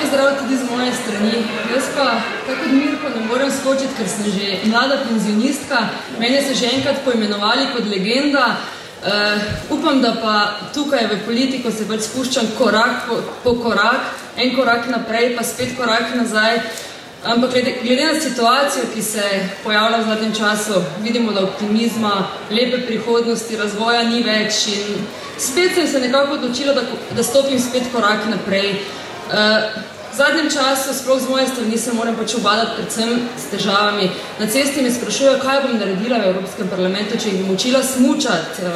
pozdrav tudi z moje strani. Jaz pa, tako kot Mirko, ne morem skočiti, ker sem že mlada penzionistka. Mene so že enkrat poimenovali kot legenda. Uh, upam, da pa tukaj v politiko se pač spuščam korak po, po korak, en korak naprej, pa spet korak nazaj. Ampak glede, glede na situacijo, ki se pojavlja v zadnjem času, vidimo, da optimizma, lepe prihodnosti, razvoja ni več in spet sem se nekako odločila, da, da stopim spet korak naprej. Uh, v zadnjem času, sploh z moje strani, se moram pač obadati predvsem s težavami. Na cesti me sprašujejo, kaj bom naredila v Evropskem parlamentu, če jih bom učila smučati. Uh,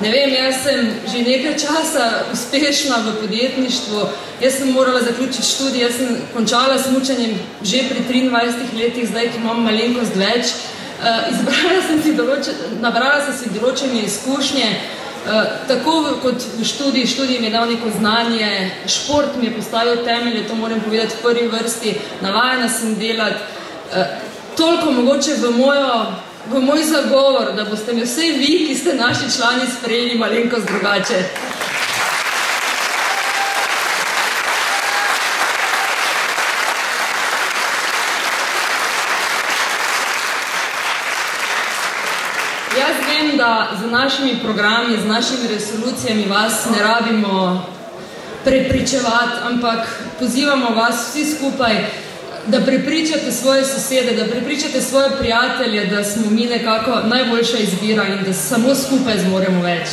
ne vem, jaz sem že nekaj časa uspešna v podjetništvu, jaz sem morala zaključiti študij, jaz sem končala smučanjem že pri 23 letih, zdaj, ki imam malenkost več. Uh, izbrala sem si določe, nabrala sem si določene izkušnje, Eh, tako kot v študiji, študij mi je dal neko znanje, šport mi je postavil temelje, to moram povedati v prvi vrsti, navajena sem delati. Uh, toliko mogoče v, mojo, v moj zagovor, da boste me vse vi, ki ste naši člani, sprejeli malenkost drugače. Vem, da z našimi programi, z našimi resolucijami vas ne rabimo prepričevati, ampak pozivamo vas vsi skupaj, da prepričate svoje sosede, da prepričate svoje prijatelje, da smo mi nekako najboljša izbira in da samo skupaj zmoremo več.